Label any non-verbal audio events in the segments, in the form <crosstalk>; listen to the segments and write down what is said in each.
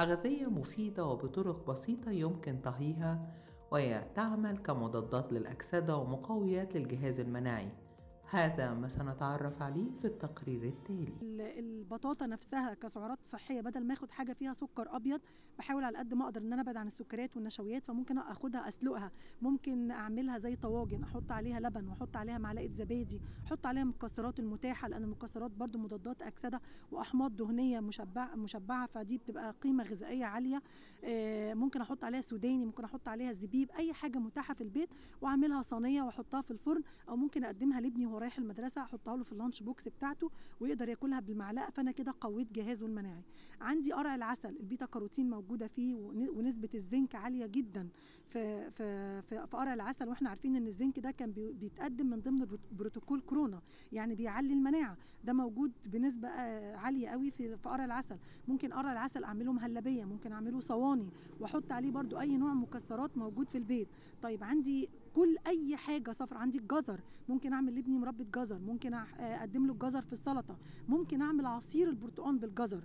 أغذية مفيدة وبطرق بسيطة يمكن طهيها وهي تعمل كمضادات للأكسدة ومقويات للجهاز المناعي. هذا ما سنتعرف عليه في التقرير التالي. البطاطا نفسها كسعرات صحية بدل ما آخد حاجة فيها سكر أبيض بحاول على قد ما أقدر إن أنا أبعد عن السكريات والنشويات فممكن آخدها أسلقها. ممكن أعملها زي طواجن أحط عليها لبن وأحط عليها معلقة زبادي أحط عليها المكسرات المتاحة لأن المكسرات برضو مضادات أكسدة وأحماض دهنية مشبعه مشبعة فدي بتبقى قيمة غذائية عالية. ممكن أحط عليها سوداني ممكن أحط عليها زبيب أي حاجة متاحة في البيت وأعملها صينية وأحطها في الفرن أو ممكن أقدمها لابني وهو رايح المدرسة احطها له في ال lunch box بتاعته ويقدر ياكلها بالمعلقة فأنا كده قويت جهازه المناعي عندي قرع العسل ال beta carotene موجودة فيه ونسبة الزنك عالية جدا في في في, في قرع العسل وإحنا عارفين إن الزنك ده كان بيتقدم من ضمن بروتوكول كورونا يعني بيعلي المناعة. ده موجود بنسبة عالية قوي في في قرع العسل. ممكن قرع العسل اعمله مهلبيه ممكن أعمله صواني وأحط عليه برده أي نوع مكسرات موجود في البيت. طيب عندي كل أي حاجة صفر عندي الجزر ممكن أعمل لابني مربى جزر ممكن أقدم له الجزر في السلطة ممكن أعمل عصير البرتقال بالجزر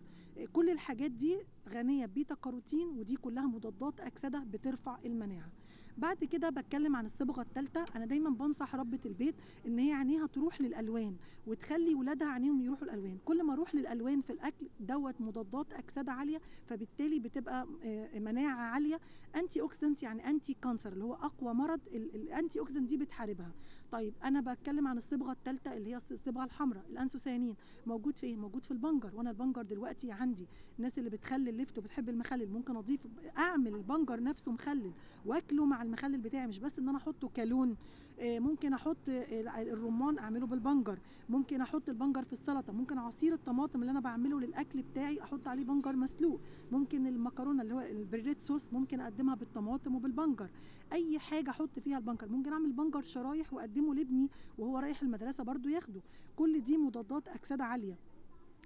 كل الحاجات دي غنية بيتا كاروتين ودي كلها مضادات أكسدة بترفع المناعة. بعد كده بتكلم عن الصبغة الثالثه أنا دايما بنصح ربه البيت إن هي عينيها تروح للألوان وتخلي ولادها عينيهم يروحوا الألوان. كل ما أروح للألوان في الأكل دوت مضادات أكسدة عالية فبالتالي بتبقى مناعة عالية. antioxidant يعني anti cancer اللي هو أقوى مرض ال antioxidant دي بتحاربها. طيب أنا بتكلم عن الصبغة الثالثه اللي هي الصبغة الحمراء ال anthocyanin. موجود في إيه؟ موجود في البنجر. وأنا البنجر دلوقتي عندي. الناس اللي بتخلل اللفت وبتحب المخلل ممكن أضيف أعمل البنجر نفسه مخلل وأكله مع المخلل بتاعي مش بس إن أنا أحطه كلون ممكن أحط الرمان أعمله بالبنجر ممكن أحط البنجر في السلطة ممكن عصير الطماطم اللي أنا بعمله للأكل بتاعي أحط عليه بنجر مسلوق ممكن المكرونة اللي هو البريد صوص ممكن أقدمها بالطماطم وبالبنجر أي حاجة أحط فيها البنجر ممكن أعمل بنجر شرايح وأقدمه لابني وهو رايح المدرسة برضو ياخده كل دي مضادات أكسدة عالية.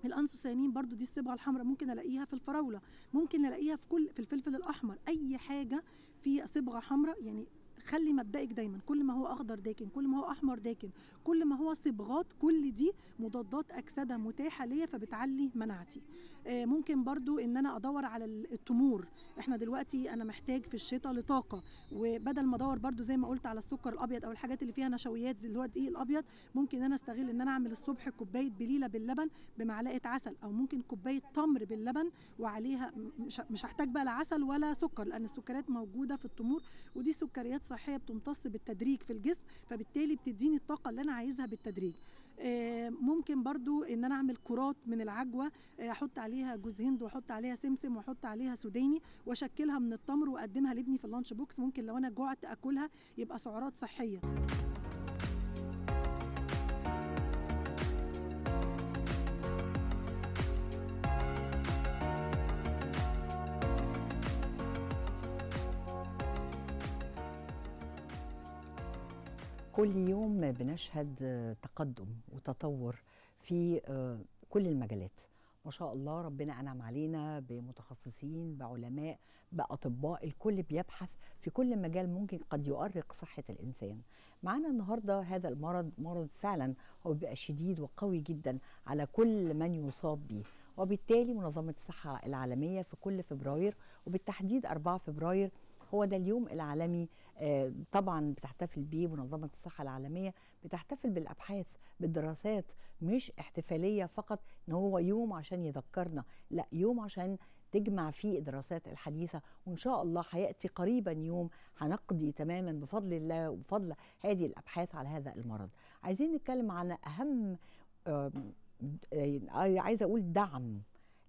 الأنسوسيانين برضو دي الصبغة الحمراء ممكن ألاقيها في الفراولة ممكن ألاقيها في كل في الفلفل الأحمر أي حاجة في صبغة حمراء يعني خلي مبدئك دايما. كل ما هو أخضر داكن كل ما هو أحمر داكن كل ما هو صبغات كل دي مضادات أكسدة متاحة ليا فبتعلي مناعتي. آه ممكن برضو إن أنا أدور على التمور. إحنا دلوقتي أنا محتاج في الشتاء لطاقة. وبدل ما أدور برضو زي ما قلت على السكر الأبيض أو الحاجات اللي فيها نشويات اللي هو الدقيق الأبيض ممكن أنا أستغل إن أنا أعمل الصبح كوباية بليلة باللبن بمعلقة عسل أو ممكن كوباية تمر باللبن وعليها مش, مش هحتاج بقى لا عسل ولا سكر لأن السكريات موجودة في التمور ودي سكريات صحية بتمتص بالتدريج في الجسم فبالتالي بتديني الطاقة اللي أنا عايزها بالتدريج. ممكن برضو إن أنا أعمل كرات من العجوة أحط عليها جوز هند وأحط عليها سمسم وأحط عليها سوداني وأشكلها من التمر وأقدمها لابني في ال lunch box. ممكن لو أنا جوعت أكلها يبقى سعرات صحية. كل يوم بنشهد تقدم وتطور في كل المجالات. ما شاء الله ربنا أنعم علينا بمتخصصين بعلماء بأطباء الكل بيبحث في كل مجال ممكن قد يؤرق صحة الإنسان. معانا النهارده هذا المرض مرض فعلا هو بيبقى شديد وقوي جدا على كل من يصاب به وبالتالي منظمة الصحة العالمية في كل فبراير وبالتحديد 4 فبراير هو ده اليوم العالمي آه طبعا بتحتفل بيه منظمة الصحة العالمية بتحتفل بالأبحاث بالدراسات مش احتفالية فقط إن هو يوم عشان يذكرنا لا يوم عشان تجمع فيه الدراسات الحديثة وإن شاء الله هيأتي قريبا يوم هنقضي تماما بفضل الله وبفضل هذه الأبحاث على هذا المرض. عايزين نتكلم عن أهم آه عايزة أقول دعم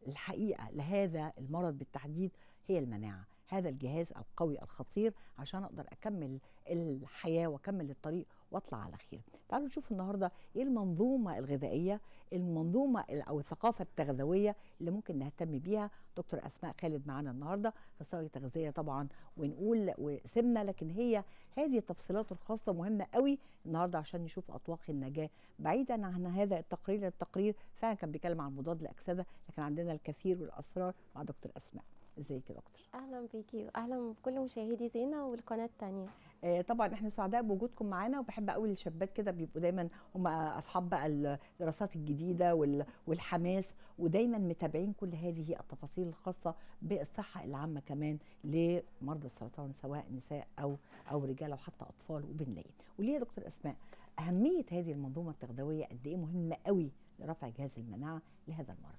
الحقيقة لهذا المرض بالتحديد هي المناعة. هذا الجهاز القوي الخطير عشان أقدر أكمل الحياة وأكمل الطريق وأطلع على خير. تعالوا نشوف النهارده إيه المنظومة الغذائية، المنظومة أو الثقافة التغذوية اللي ممكن نهتم بيها. دكتور أسماء خالد معانا النهارده اخصائيه تغذية طبعا ونقول وسمنه لكن هي هذه التفصيلات الخاصة مهمة قوي النهارده عشان نشوف أطواق النجاة بعيدا عن هذا التقرير التقرير فعلا كان بيتكلم عن مضاد الاكسده لكن عندنا الكثير والأسرار مع دكتور أسماء. ازيك يا دكتور أهلا بيكي واهلا بكل مشاهدي زينة والقناة الثانية آه، طبعا إحنا سعداء بوجودكم معانا وبحب قوي الشابات كده بيبقوا دايما هم أصحاب بقى الدراسات الجديدة وال- والحماس ودايما متابعين كل هذه التفاصيل الخاصة بالصحة العامة كمان لمرضى السرطان سواء نساء أو أو رجال أو حتى أطفال وبنلاقي وليه يا دكتور أسماء؟ أهمية هذه المنظومة التغذوية قد إيه مهمة قوي لرفع جهاز المناعة لهذا المرض.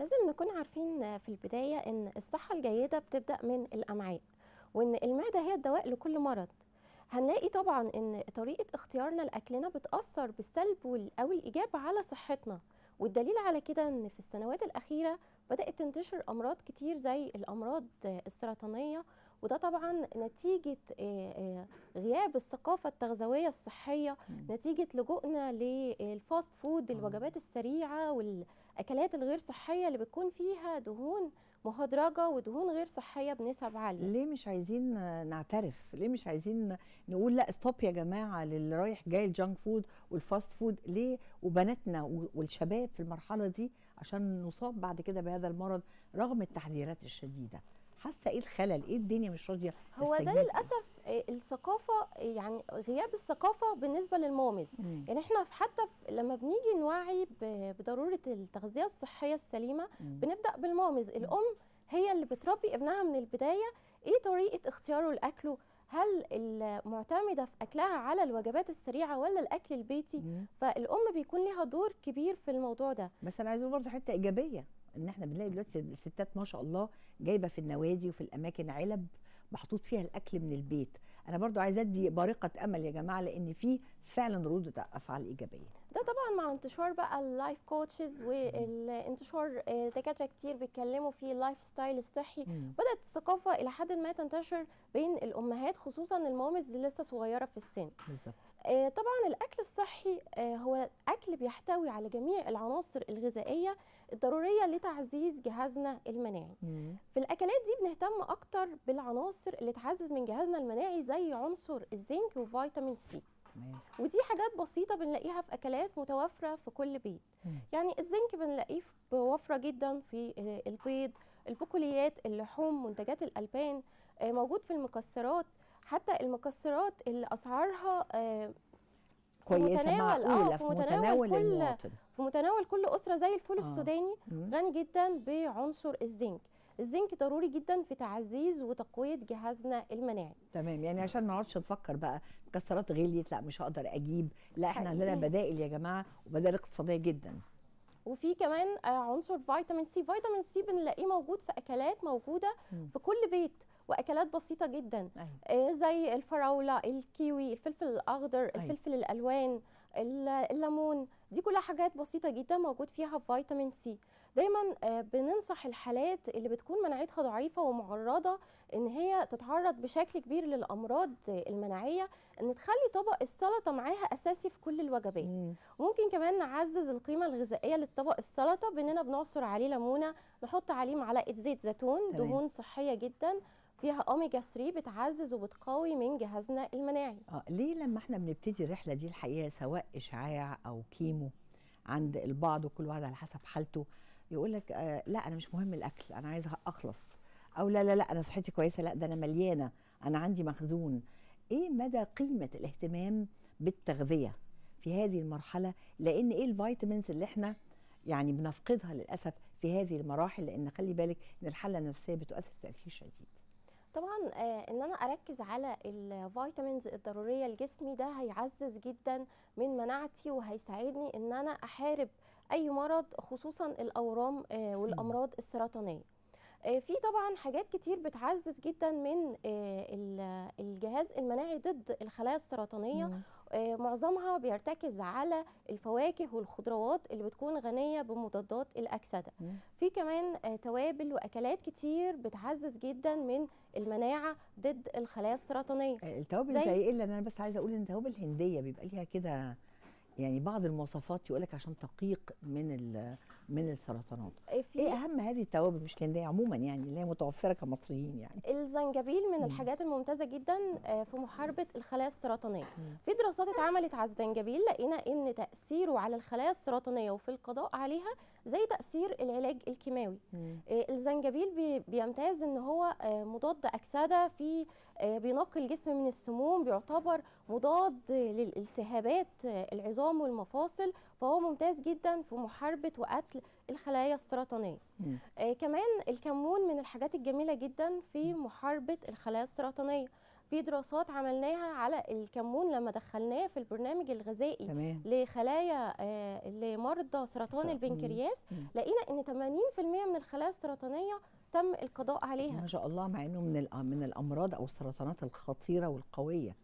لازم نكون عارفين في البداية إن الصحة الجيدة بتبدأ من الأمعاء وإن المعدة هي الدواء لكل مرض. هنلاقي طبعا إن طريقة اختيارنا لأكلنا بتأثر بالسلب وال- أو الإيجاب على صحتنا. والدليل على كده إن في السنوات الأخيرة بدأت تنتشر أمراض كتير زي الأمراض السرطانية وده طبعا نتيجة غياب الثقافة التغذوية الصحية نتيجة لجوءنا لل fast food. الوجبات السريعة والأكلات الغير صحية اللي بتكون فيها دهون مهدرجة ودهون غير صحية بنسب عالية. ليه مش عايزين نعترف؟ ليه مش عايزين نقول لا stop يا جماعة للي رايح جاي ال junk food وال fast food ليه؟ وبناتنا والشباب في المرحلة دي عشان نصاب بعد كده بهذا المرض رغم التحذيرات الشديدة. حاسة إيه الخلل؟ إيه الدنيا مش راضية؟ هو ده؟ للأسف آه، الثقافة آه، يعني غياب الثقافة بالنسبة لل moms مم. يعني إحنا حتى لما بنيجي نوعي ب- بضرورة التغذية الصحية السليمة مم. بنبدأ بال moms الأم هي اللي بتربي ابنها من البداية. إيه طريقة اختياره لأكله؟ هل المعتمدة في أكلها على الوجبات السريعة ولا الأكل البيتي؟ مم. فالأم بيكون لها دور كبير في الموضوع ده. بس أنا عايزة برضه حتة إيجابية. إن إحنا بنلاقي دلوقتي الستات ما شاء الله جايبة في النوادي وفي الأماكن علب محطوط فيها الأكل من البيت. أنا برضو عايزة أدي بارقة أمل يا جماعة لأن في فعلا ردود افعال ايجابيه ده طبعا مع انتشار بقى ال life coaches والانتشار آه، دكاتره كتير بيتكلموا في ال lifestyle الصحي بدأت الثقافة إلى حد ما تنتشر بين الأمهات خصوصا ال moms اللي لسه صغيرة في السن. بالظبط. آه، طبعا الأكل الصحي آه، هو أكل بيحتوي على جميع العناصر الغذائية الضرورية لتعزيز جهازنا المناعي. في الأكلات دي بنهتم أكتر بالعناصر اللي تعزز من جهازنا المناعي زي عنصر الزنك وفيتامين C. ودي حاجات بسيطة بنلاقيها في أكلات متوفرة في كل بيت مم. يعني الزنك بنلاقيه بوفرة جدا في البيض البقوليات اللحوم منتجات الألبان آه، موجود في المكسرات حتى المكسرات اللي أسعارها آه، كويسة متناول- آه، معقولة في متناول كل- في متناول كل أسرة زي الفول آه. السوداني. غني جدا بعنصر الزنك الزنك ضروري جدا في تعزيز وتقوية جهازنا المناعي. تمام يعني عشان ما نقعدش نفكر بقى مكسرات غليت لا مش هقدر أجيب لا إحنا عندنا. بدائل يا جماعة وبدائل اقتصادية جدا. وفي كمان آه، عنصر فيتامين C. فيتامين C بنلاقيه موجود في أكلات موجودة. في كل بيت وأكلات بسيطة جدا. أيوة. آه، زي الفراولة الكيوي الفلفل الأخضر الفلفل الألوان ال- الليمون. دي كلها حاجات بسيطة جدا موجود فيها فيتامين C. دايما آه، بننصح الحالات اللي بتكون مناعتها ضعيفة ومعرضة إن هي تتعرض بشكل كبير للأمراض المناعية إن تخلي طبق السلطة معاها أساسي في كل الوجبات مم. ممكن كمان نعزز القيمة الغذائية للطبق السلطة بإننا بنعصر عليه ليمونة نحط عليه معلقة زيت زيتون تمام. دهون صحية جدا فيها أوميجا 3 بتعزز وبتقوي من جهازنا المناعي آه ليه لما إحنا بنبتدي الرحلة دي الحقيقة سواء إشعاع أو chemo عند البعض وكل واحد على حسب حالته يقول لك آه لا أنا مش مهم الأكل أنا عايزة أخلص. أو لا لا لا أنا صحتي كويسة لا ده أنا مليانة أنا عندي مخزون. إيه مدى قيمة الاهتمام بالتغذية في هذه المرحلة؟ لأن إيه ال vitamins اللي إحنا يعني بنفقدها للأسف في هذه المراحل؟ لأن خلي بالك إن الحالة النفسية بتؤثر تأثير شديد. طبعا آه، إن أنا أركز على الفيتامينز الضرورية لجسمي ده هيعزز جدا من مناعتي وهيساعدني إن أنا أحارب أي مرض خصوصا الأورام آه، والأمراض السرطانية. آه، في طبعا حاجات كتير بتعزز جدا من آه، ال- الجهاز المناعي ضد الخلايا السرطانية. معظمها بيرتكز على الفواكه والخضروات اللي بتكون غنية بمضادات الأكسدة. مم. في كمان توابل وأكلات كتير بتعزز جدا من المناعة ضد الخلايا السرطانية. التوابل زي- زي إيه اللي أنا بس عايزة أقول إن التوابل الهندية بيبقى ليها كده يعني بعض المواصفات يقول لك عشان تقيق من من السرطانات. في إيه أهم هذه التوابل مش الهنديه عموما يعني اللي هي متوفرة كمصريين يعني؟ الزنجبيل من مم. الحاجات الممتازة جدا آه، في محاربة الخلايا السرطانية. مم. في دراسات اتعملت على الزنجبيل لقينا إن تأثيره على الخلايا السرطانية وفي القضاء عليها زي تأثير العلاج الكيماوي. آه، الزنجبيل بي- بيمتاز إن هو آه، مضاد أكسدة في بينقي الجسم من السموم بيعتبر مضاد للالتهابات العظام والمفاصل فهو ممتاز جدا في محاربة وقتل الخلايا السرطانية. آه، كمان الكمون من الحاجات الجميلة جدا في محاربة الخلايا السرطانية. في دراسات عملناها على الكمون لما دخلناه في البرنامج الغذائي تمام. لخلايا آه، لمرضى سرطان. البنكرياس مم. لقينا إن 80% من الخلايا السرطانية تم القضاء عليها. ما شاء الله مع إنه من من الأمراض أو السرطانات الخطيرة والقوية.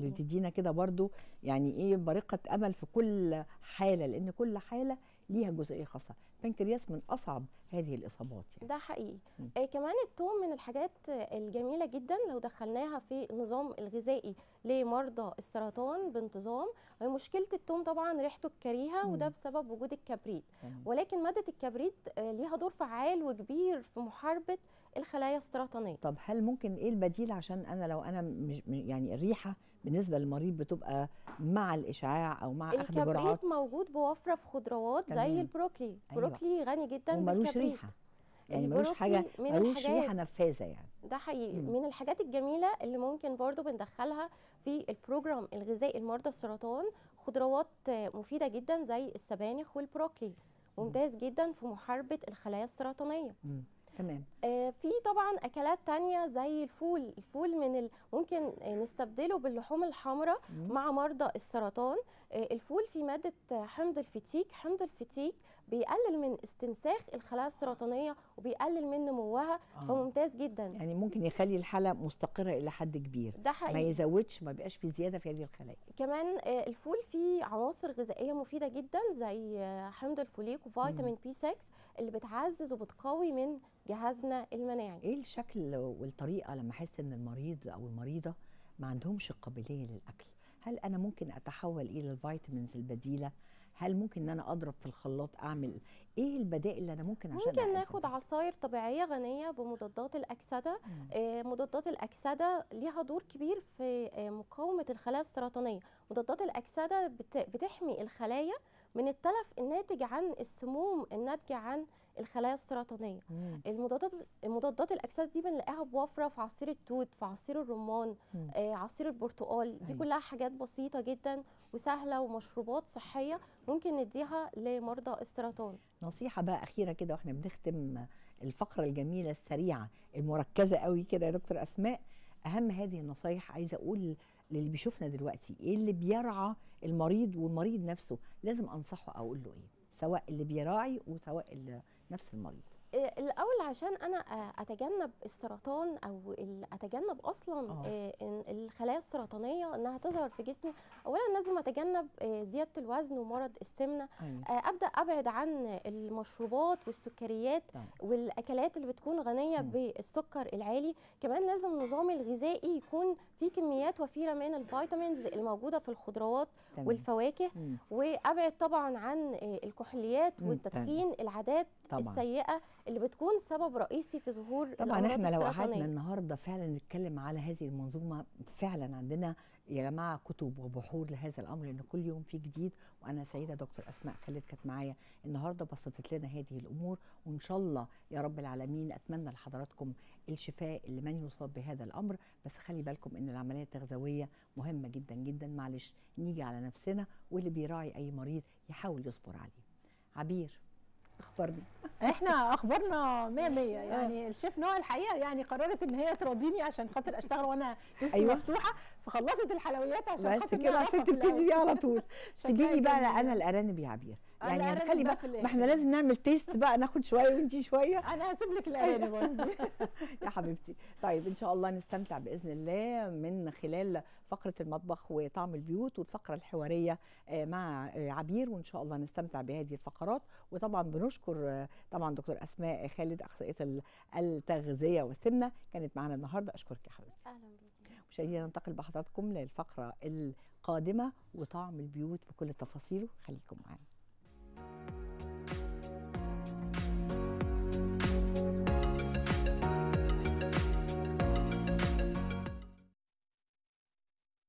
فانت. بتدينا كده برضو يعني إيه برقة أمل في كل حالة لأن كل حالة ليها جزئية خاصة البنكرياس من أصعب هذه الإصابات يعني ده حقيقي. آه كمان التوم من الحاجات الجميلة جدا لو دخلناها في النظام الغذائي لمرضى السرطان بانتظام آه، مشكلة التوم طبعا ريحته الكريهة وده. بسبب وجود الكبريت. ولكن مادة الكبريت آه، ليها دور فعال وكبير في محاربة الخلايا السرطانية طب هل ممكن إيه البديل عشان أنا لو أنا مش- يعني الريحة بالنسبة للمريض بتبقى مع الإشعاع أو مع أخذ جرعات الكبريت موجود بوفرة في خضروات تمام. زي البروكلي أيوة. البروكلي غني جدا وملوش بالكبريت ريحه يعني ملوش حاجة من ملوش ريحة نفاذة يعني ده حقيقي مم. من الحاجات الجميلة اللي ممكن برضو بندخلها في ال program الغذائي لمرضى السرطان خضروات مفيدة جدا زي السبانخ والبروكلي ممتاز جدا في محاربة الخلايا السرطانية مم. تمام. آه، في طبعا أكلات تانية زي الفول. الفول من ال... ممكن آه، نستبدله باللحوم الحمراء. مع مرضى السرطان. آه، الفول في مادة آه، حمض الفتيك حمض الفتيك بيقلل من استنساخ الخلايا السرطانية وبيقلل من نموها آه. فممتاز جدا. يعني ممكن يخلي الحالة مستقرة إلى حد كبير. ده ما حقيقي يزودش ما بيبقاش في زيادة في هذه الخلايا. كمان آه، الفول فيه عناصر غذائية مفيدة جدا زي آه، حمض الفوليك وفيتامين بي 6 اللي بتعزز وبتقوي من جهازنا المناعي. إيه الشكل والطريقة لما أحس إن المريض أو المريضة ما عندهمش قابلية للأكل؟ هل أنا ممكن أتحول إلى ال vitamins البديلة؟ هل ممكن إن أنا أضرب في الخلاط أعمل إيه البدائل اللي أنا ممكن عشان ممكن؟ ناخد عصاير طبيعية غنية بمضادات الأكسدة. مم. آه، مضادات الأكسدة ليها دور كبير في آه، مقاومة الخلايا السرطانية. مضادات الأكسدة بت- بتحمي الخلايا من التلف الناتج عن السموم الناتجة عن الخلايا السرطانية مم. المضادات المضادات الأكسدة دي بنلاقيها بوفرة في عصير التوت في عصير الرمان. آه، عصير البرتقال دي أيوة. كلها حاجات بسيطة جدا وسهلة ومشروبات صحية ممكن نديها لمرضى السرطان نصيحة بقى أخيرة كده وإحنا بنختم الفقرة الجميلة السريعة المركزة قوي كده يا دكتور أسماء أهم هذه النصايح عايزة أقول للي بيشوفنا دلوقتي إيه اللي بيرعى المريض والمريض نفسه لازم أنصحه أقول له إيه سواء اللي بيراعي وسواء اللي نفس المريض. الأول عشان أنا آه، أتجنب السرطان أو أتجنب أصلا آه. آه، الخلايا السرطانية إنها تظهر في جسمي اولا لازم أتجنب آه، زيادة الوزن ومرض السمنة أيوة. آه، أبدأ أبعد عن المشروبات والسكريات طبعا. والأكلات اللي بتكون غنية مم. بالسكر العالي كمان لازم نظامي الغذائي يكون فيه كميات وفيره من الفيتامينز الموجودة في الخضروات تمام. والفواكه مم. وأبعد طبعا عن آه، الكحوليات والتدخين العادات طبعا. السيئة اللي بتكون سبب رئيسي في ظهور طبعا إحنا لو قعدنا. النهارده فعلا نتكلم على هذه المنظومة فعلا عندنا يا جماعة كتب وبحور لهذا الأمر لأن كل يوم في جديد. وأنا سعيدة دكتور أسماء خالد كانت معايا النهارده بسطت لنا هذه الأمور. وإن شاء الله يا رب العالمين أتمنى لحضراتكم الشفاء لمن يصاب بهذا الأمر. بس خلي بالكم إن العملية التغذويه مهمة جدا جدا. معلش نيجي على نفسنا واللي بيراعي أي مريض يحاول يصبر عليه. عبير. أخبرني. إحنا اخبارنا 100 100 يعني الشيف نوع الحقيقة يعني قررت إن هي تراضيني عشان خاطر أشتغل وأنا نفسي أيوة. مفتوحة فخلصت الحلويات عشان بس خاطر كده عشان تبتدي على طول. <laughs> سيبيلي بقى. أنا الأرانب يا عبير. يعني هنخلي بقى ما إحنا. لازم نعمل تيست بقى ناخد شوية وانتي شوية. <laughs> أنا هسيب لك الارانب والله. <laughs> يا حبيبتي. طيب إن شاء الله نستمتع بإذن الله من خلال فقرة المطبخ وطعم البيوت والفقرة الحوارية آه، مع آه، عبير وإن شاء الله نستمتع بهذه الفقرات. وطبعا بنشكر آه، طبعا دكتور أسماء خالد أخصائية ال- التغذية والسمنة كانت معانا النهارده. أشكرك يا حبيبتي. أهلا بيكي. مشاهدينا ننتقل بحضراتكم للفقرة القادمة وطعم البيوت بكل تفاصيله. خليكم معانا.